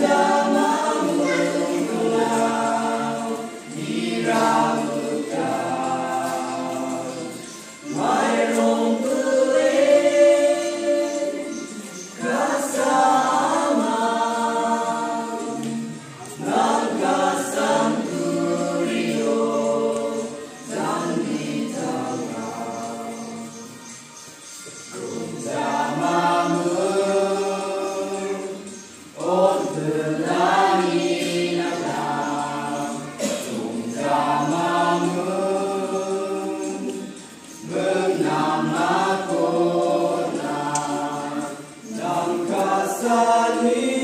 Hallelujah. God we